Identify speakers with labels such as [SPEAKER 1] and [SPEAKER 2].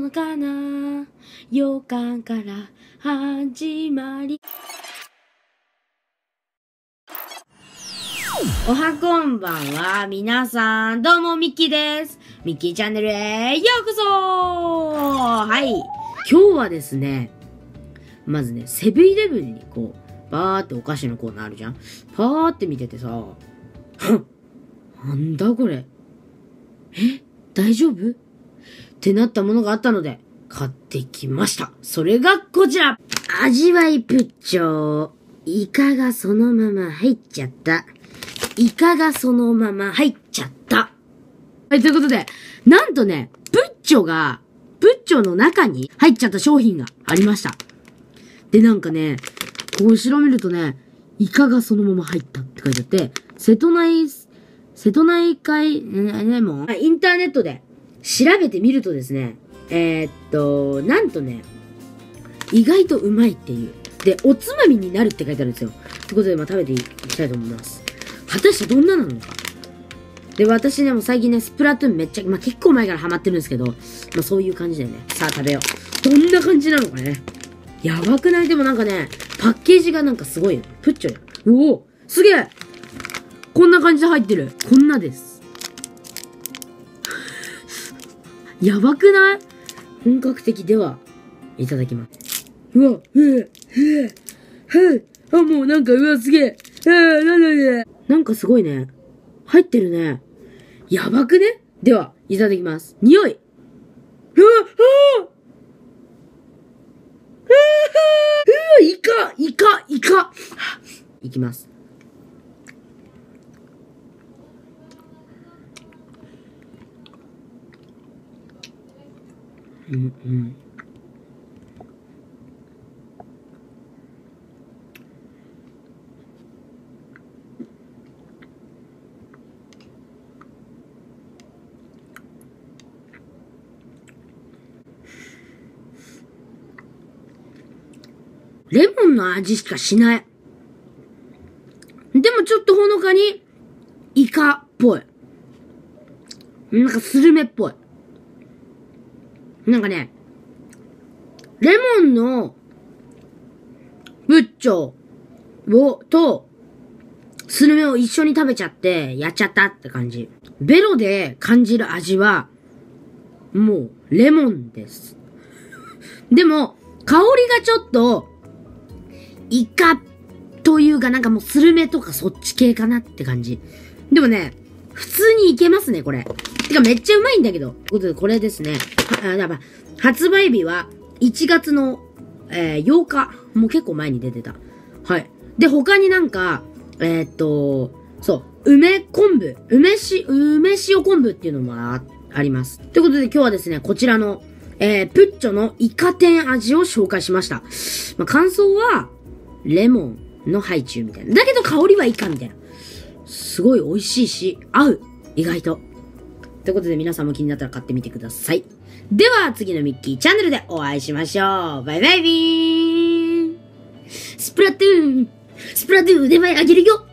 [SPEAKER 1] のかな予感から始まり。おはこんばんは、皆さん、どうも、ミッキーです。ミッキーチャンネルへようこそはい。今日はですね、まずね、セブンイレブンにこう、バーってお菓子のコーナーあるじゃんパーって見ててさ、なんだこれえ？大丈夫？ってなったものがあったので、買ってきました。それがこちら味わいプッチョイカがそのまま入っちゃった。イカがそのまま入っちゃった。はい、ということで、なんとね、プッチョが、プッチョの中に入っちゃった商品がありました。で、なんかね、こう後ろ見るとね、イカがそのまま入ったって書いてあって、瀬戸内、瀬戸内海、ね、ね、もう、インターネットで調べてみるとですね、えー、っと、なんとね、意外とうまいっていう。で、おつまみになるって書いてあるんですよ。ということで、まあ食べていきたいと思います。果たしてどんななのか。で、私ね、もう最近ね、スプラトゥーンめっちゃ、まあ結構前からハマってるんですけど、まあそういう感じでね、さあ食べよう。どんな感じなのかね。やばくない？でもなんかね、パッケージがなんかすごいよ。プッチョよ。おおすげえこんな感じで入ってる。こんなです。やばくない？本格的では、いただきます。うわ、うわ、うわ、うわ、あ、もうなんか、うわ、すげえ。あー、なんだこれ。なんかすごいね。入ってるね。やばくね？では、いただきます。匂い。うわ、あーうわ、イカ、イカ、イカ。いきます。レモンの味しかしない。でもちょっとほのかに、イカっぽい。なんかスルメっぽい。なんかね、レモンの、ブッチョを、と、スルメを一緒に食べちゃって、やっちゃったって感じ。ベロで感じる味は、もう、レモンです。でも、香りがちょっと、イカというかなんかもうスルメとかそっち系かなって感じ。でもね、普通にいけますね、これ。てかめっちゃうまいんだけど。ということで、これですね。あ、やば。発売日は1月の、えー、8日。もう結構前に出てた。はい。で、他になんか、えー、っと、そう、梅昆布、梅し、梅塩昆布っていうのもああります。ということで今日はですね、こちらの、えー、プッチョのイカ天味を紹介しました。まあ、感想は、レモンのハイチュウみたいな。だけど香りはイカみたいな。すごい美味しいし、合う。意外と。ということで皆さんも気になったら買ってみてください。では次のミッキーチャンネルでお会いしましょう。バイバイビーンスプラトゥーンスプラトゥーン腕前あげるよ